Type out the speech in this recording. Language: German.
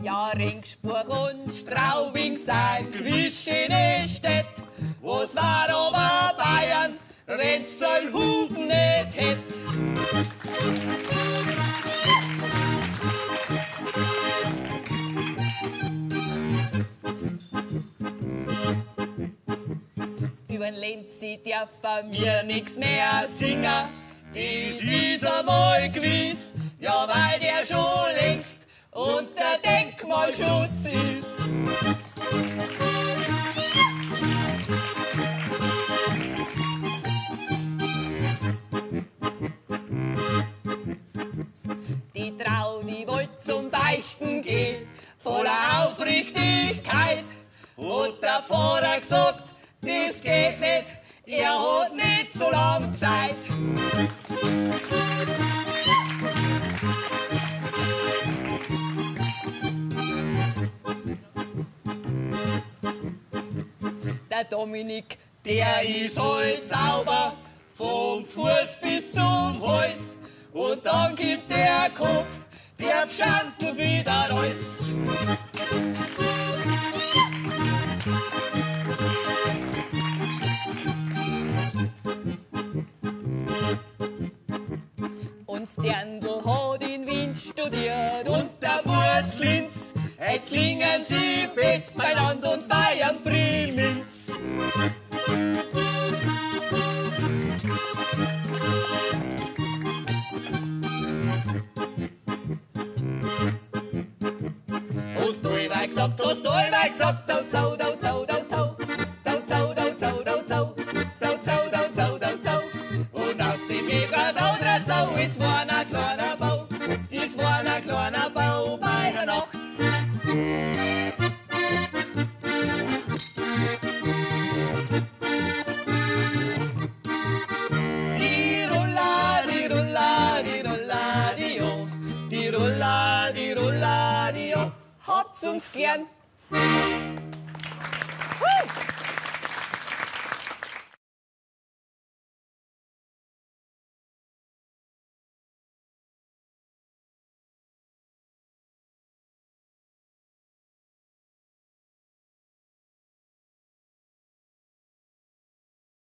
Ja, Ringsburg und Straubing sind gewischene Städte, wo's war Oberbayern, Renzelhuben nicht hätt. Übern Lenzi dürfen mir nix mehr singen. Das ist einmal gewiss, ja, weil der schon längst unter Denkmalschutz ist. Die Trau, die wollt zum Beichten gehen, voller Aufrichtigkeit. Und der Pfarrer gesagt, Dominik, der ist all sauber, vom Fuß bis zum Hals. Und dann gibt der Kopf, der Pschanten wieder raus. Und Sterndl hat in Wien studiert und der Murz Linz. Jetzt liegen sie Bett beieinander und feiern Brilminz. Yes. Stój meg szabtól, stój meg szabtól, cau, dau, cau, dau, cau. Dau, cau, dau, cau, dau, cau. Is bei der Nacht. Macht's uns gern. gern.